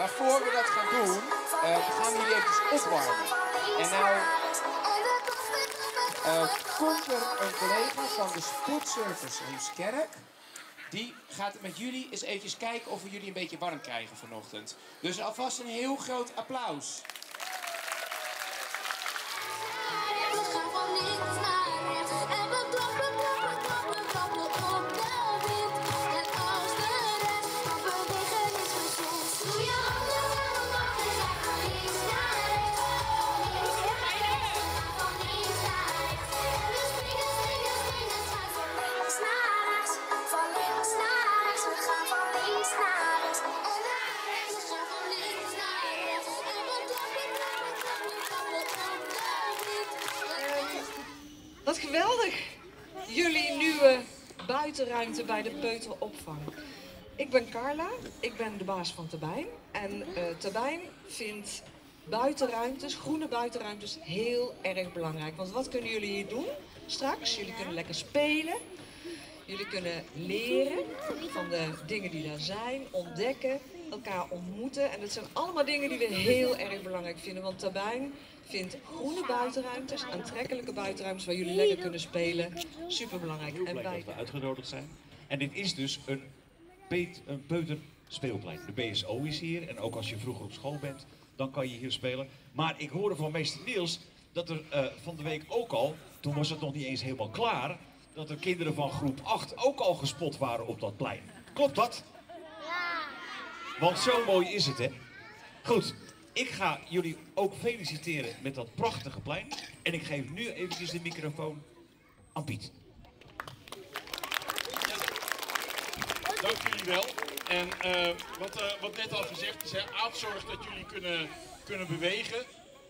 Maar voor we dat gaan doen, gaan we jullie even opwarmen. En nou uh, komt er een collega van de Spoedservice Heemskerk. Die gaat met jullie eens eventjes kijken of we jullie een beetje warm krijgen vanochtend. Dus alvast een heel groot applaus. Wat geweldig! Jullie nieuwe buitenruimte bij de peuteropvang. Ik ben Carla, ik ben de baas van Tabijn. En uh, Tabijn vindt buitenruimtes, groene buitenruimtes, heel erg belangrijk. Want wat kunnen jullie hier doen straks? Jullie kunnen lekker spelen. Jullie kunnen leren van de dingen die daar zijn, ontdekken, elkaar ontmoeten. En dat zijn allemaal dingen die we heel erg belangrijk vinden. Want Tabijn vindt groene buitenruimtes, aantrekkelijke buitenruimtes waar jullie lekker kunnen spelen, superbelangrijk. Heel blij dat we uitgenodigd zijn. En dit is dus een, peet, een peuterspeelplein. De BSO is hier en ook als je vroeger op school bent, dan kan je hier spelen. Maar ik hoorde van meester Niels dat er uh, van de week ook al, toen was het nog niet eens helemaal klaar, dat er kinderen van groep 8 ook al gespot waren op dat plein. Klopt dat? Want zo mooi is het, hè? Goed, ik ga jullie ook feliciteren met dat prachtige plein. En ik geef nu eventjes de microfoon aan Piet. Dank jullie wel. En uh, wat, uh, wat net al gezegd is, hè, zorgt dat jullie kunnen, kunnen bewegen.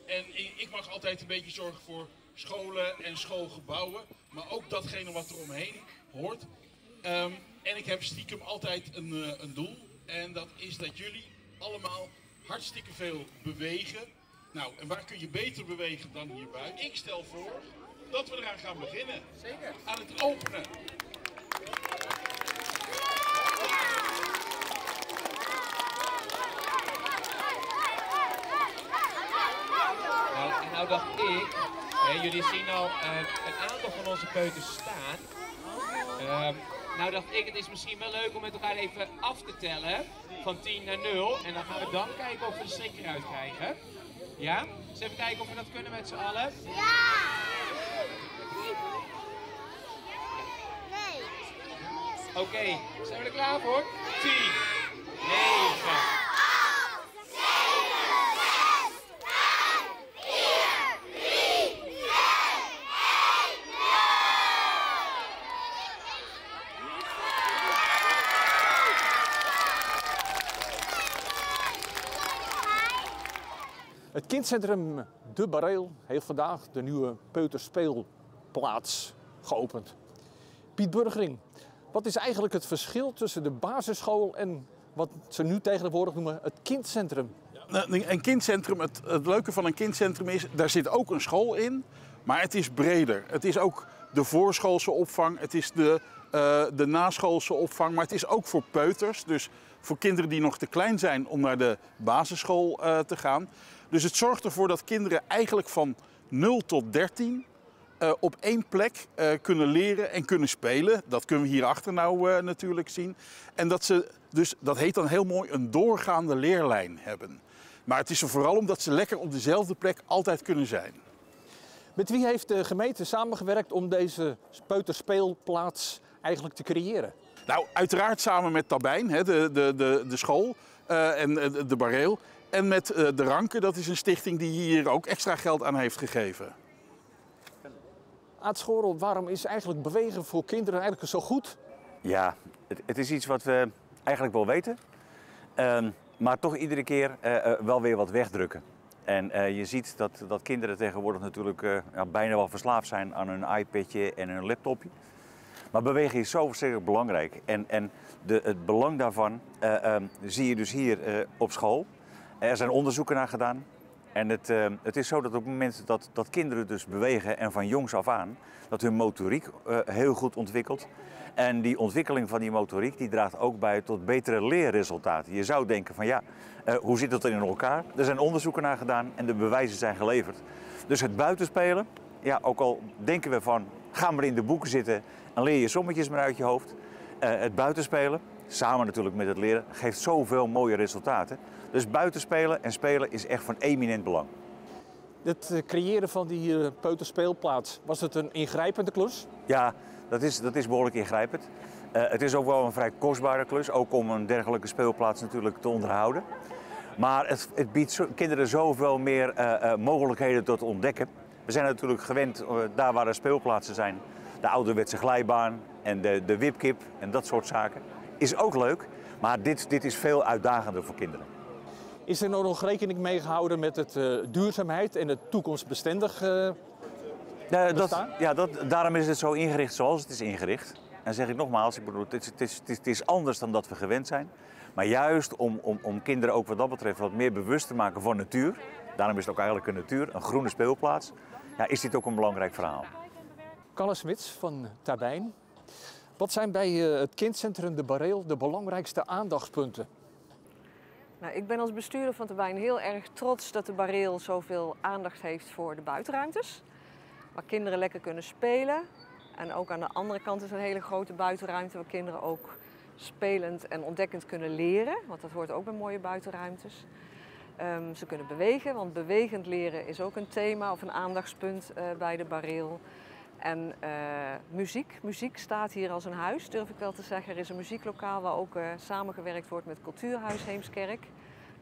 En ik, ik mag altijd een beetje zorgen voor scholen en schoolgebouwen. Maar ook datgene wat er omheen hoort. Um, en ik heb stiekem altijd een, uh, een doel. En dat is dat jullie allemaal hartstikke veel bewegen. Nou, en waar kun je beter bewegen dan hier buiten? Ik stel voor dat we eraan gaan beginnen. Zeker. Aan het openen. Nou, nou dacht ik, hè, jullie zien al uh, een aantal van onze peuters staan. Uh, nou dacht ik, het is misschien wel leuk om met elkaar even af te tellen van 10 naar 0. En dan gaan we dan kijken of we de strik eruit krijgen. Ja? Dus even kijken of we dat kunnen met z'n allen. Ja! Nee. Oké, okay. zijn we er klaar voor? 10, 9, Het kindcentrum De Bareel heeft vandaag de nieuwe peuterspeelplaats geopend. Piet Burgering, wat is eigenlijk het verschil tussen de basisschool en wat ze nu tegenwoordig noemen het kindcentrum? Een kindcentrum, het, leuke van een kindcentrum is, daar zit ook een school in, maar het is breder. Het is ook de voorschoolse opvang, het is de, uh, de naschoolse opvang, maar het is ook voor peuters. Dus voor kinderen die nog te klein zijn om naar de basisschool uh, te gaan. Dus het zorgt ervoor dat kinderen eigenlijk van 0 tot 13 uh, op één plek uh, kunnen leren en kunnen spelen. Dat kunnen we hierachter nou uh, natuurlijk zien. En dat ze dus, dat heet dan heel mooi, een doorgaande leerlijn hebben. Maar het is er vooral omdat ze lekker op dezelfde plek altijd kunnen zijn. Met wie heeft de gemeente samengewerkt om deze peuterspeelplaats eigenlijk te creëren? Nou, uiteraard samen met Tabijn, hè, de, de, de, de school en de Bareel. En met uh, De Ranken, dat is een stichting die hier ook extra geld aan heeft gegeven. Aad Schorel, waarom is eigenlijk bewegen voor kinderen eigenlijk zo goed? Ja, het, het is iets wat we eigenlijk wel weten. Um, maar toch iedere keer uh, uh, wel weer wat wegdrukken. En uh, je ziet dat, dat kinderen tegenwoordig natuurlijk ja, bijna wel verslaafd zijn aan hun iPadje en hun laptopje. Maar bewegen is zo verschrikkelijk belangrijk. En, en de, het belang daarvan um, zie je dus hier op school. Er zijn onderzoeken naar gedaan. En het, eh, het is zo dat op het moment dat, dat kinderen dus bewegen en van jongs af aan, dat hun motoriek eh, heel goed ontwikkelt. En die ontwikkeling van die motoriek die draagt ook bij tot betere leerresultaten. Je zou denken van ja, eh, hoe zit er in elkaar? Er zijn onderzoeken naar gedaan en de bewijzen zijn geleverd. Dus het buitenspelen, ja, ook al denken we van ga maar in de boeken zitten en leer je sommetjes maar uit je hoofd. Het buitenspelen, samen natuurlijk met het leren, geeft zoveel mooie resultaten. Dus buitenspelen en spelen is echt van eminent belang. Het eh, creëren van die eh, peuterspeelplaats, was het een ingrijpende klus? Ja, dat is, dat is behoorlijk ingrijpend. Eh, het is ook wel een vrij kostbare klus, ook om een dergelijke speelplaats natuurlijk te onderhouden. Maar het, het biedt zo- kinderen zoveel meer mogelijkheden tot ontdekken. We zijn natuurlijk gewend, daar waar er speelplaatsen zijn, de ouderwetse glijbaan en de, de wipkip en dat soort zaken. Is ook leuk, maar dit, dit is veel uitdagender voor kinderen. Is er nog rekening mee gehouden met het eh, duurzaamheid en het toekomstbestendig? eh, Ja, dat, ja dat, daarom is het zo ingericht zoals het is ingericht. En zeg ik nogmaals, ik bedoel, het, is, het, is, het, is, het is anders dan dat we gewend zijn. Maar juist om, om, om kinderen ook wat dat betreft wat meer bewust te maken van natuur. Daarom is het ook eigenlijk een natuur, een groene speelplaats. Ja, is dit ook een belangrijk verhaal. Kalle Smits van Tabijn. Wat zijn bij eh, het kindcentrum De Bareel de belangrijkste aandachtspunten? Nou, ik ben als bestuurder van Terwijn heel erg trots dat de Bareel zoveel aandacht heeft voor de buitenruimtes. Waar kinderen lekker kunnen spelen. En ook aan de andere kant is een hele grote buitenruimte waar kinderen ook spelend en ontdekkend kunnen leren. Want dat hoort ook bij mooie buitenruimtes. Ehm, ze kunnen bewegen, want bewegend leren is ook een thema of een aandachtspunt eh, bij de Bareel. En eh, muziek. Muziek staat hier als een huis, durf ik wel te zeggen. Er is een muzieklokaal waar ook eh, samengewerkt wordt met Cultuurhuis Heemskerk.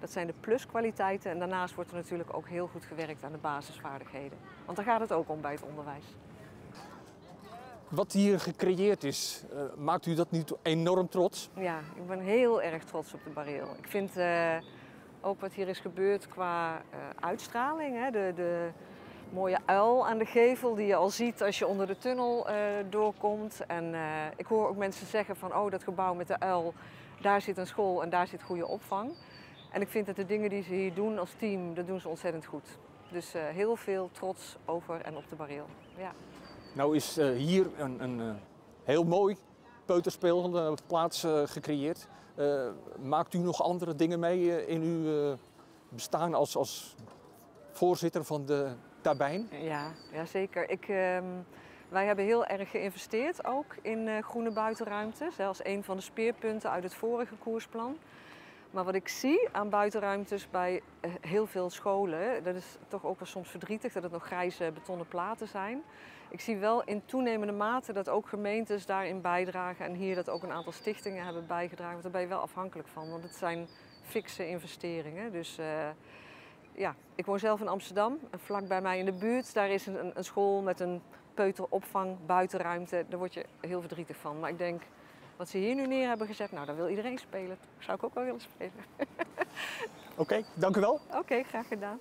Dat zijn de pluskwaliteiten. En daarnaast wordt er natuurlijk ook heel goed gewerkt aan de basisvaardigheden. Want daar gaat het ook om bij het onderwijs. Wat hier gecreëerd is, eh, maakt u dat niet enorm trots? Ja, ik ben heel erg trots op de Bareel. Ik vind ook wat hier is gebeurd qua uitstraling. Hè? De, de mooie uil aan de gevel die je al ziet als je onder de tunnel eh, doorkomt. En eh, ik hoor ook mensen zeggen van oh dat gebouw met de uil, daar zit een school en daar zit goede opvang. En ik vind dat de dingen die ze hier doen als team, dat doen ze ontzettend goed. Dus eh, heel veel trots over en op de Bareel. Ja. Nou is hier een, een heel mooi peuterspeelplaats gecreëerd. Maakt u nog andere dingen mee in uw bestaan als, als voorzitter van de Ja, ja zeker. Ik, ehm, wij hebben heel erg geïnvesteerd ook in eh, groene buitenruimtes. Hè, als een van de speerpunten uit het vorige koersplan. Maar wat ik zie aan buitenruimtes bij eh, heel veel scholen, dat is toch ook wel soms verdrietig dat het nog grijze betonnen platen zijn. Ik zie wel in toenemende mate dat ook gemeentes daarin bijdragen en hier dat ook een aantal stichtingen hebben bijgedragen. Want daar ben je wel afhankelijk van, want het zijn fikse investeringen. Dus eh, ja, ik woon zelf in Amsterdam en vlak bij mij in de buurt, daar is een, een school met een peuteropvang, buitenruimte. Daar word je heel verdrietig van. Maar ik denk, wat ze hier nu neer hebben gezet, nou, daar wil iedereen spelen. Zou ik ook wel willen spelen. Oké, dank u wel. Oké, graag gedaan.